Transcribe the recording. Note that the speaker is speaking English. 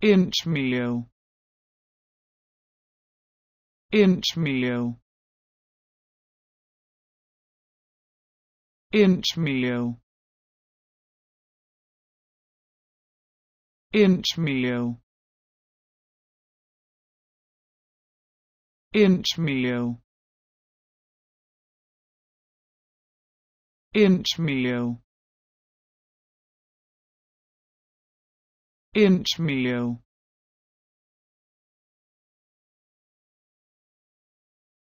inchmeal inchmeal inchmeal inchmeal inchmeal inchmeal inchmeal